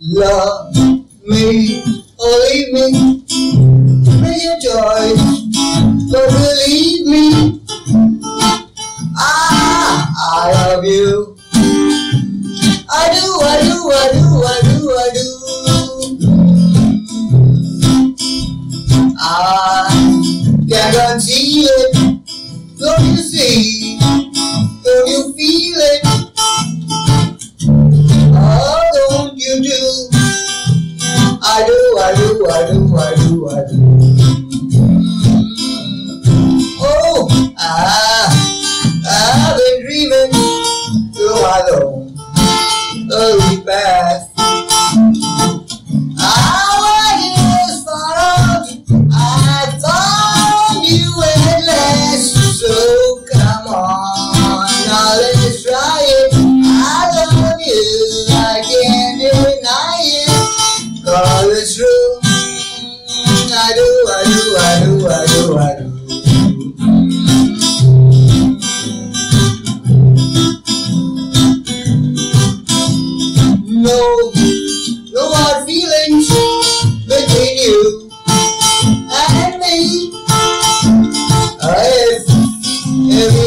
love me or leave me. Make your choice, but believe me, I, I love you. I do, I do, I do, I do, I do. I can see it. wájú wájú.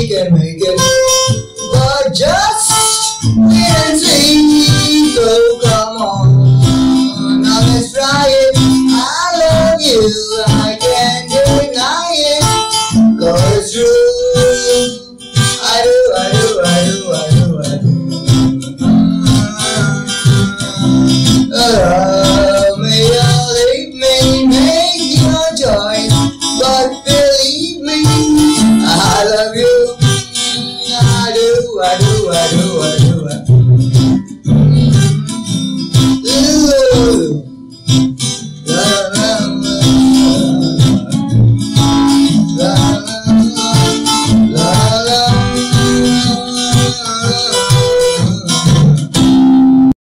Jamaican